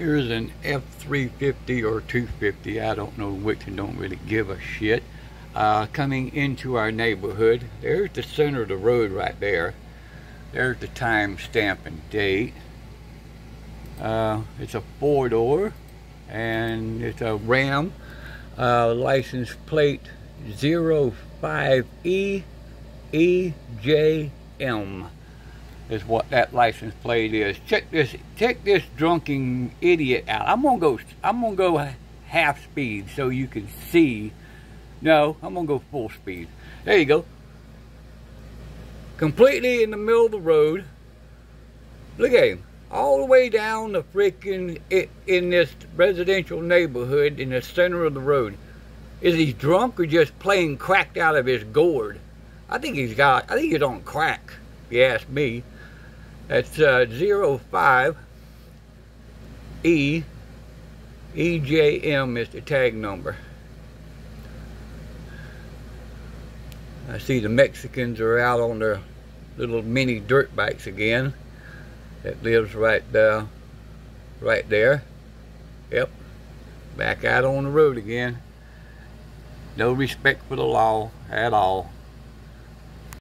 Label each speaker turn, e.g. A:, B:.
A: Here's an F350 or 250, I don't know which and don't really give a shit. Uh, coming into our neighborhood. There's the center of the road right there. There's the time stamp and date. Uh, it's a four door and it's a Ram uh, license plate 05E EJM is what that license plate is. Check this check this drunken idiot out. I'm gonna go I'm gonna go half speed so you can see. No, I'm gonna go full speed. There you go. Completely in the middle of the road. Look at him. All the way down the freaking in this residential neighborhood in the center of the road. Is he drunk or just plain cracked out of his gourd? I think he's got, I think he's on crack, if you ask me. That's uh, 05 E EJM is the tag number. I see the Mexicans are out on their little mini dirt bikes again. That lives right there, right there. Yep, back out on the road again. No respect for the law at all.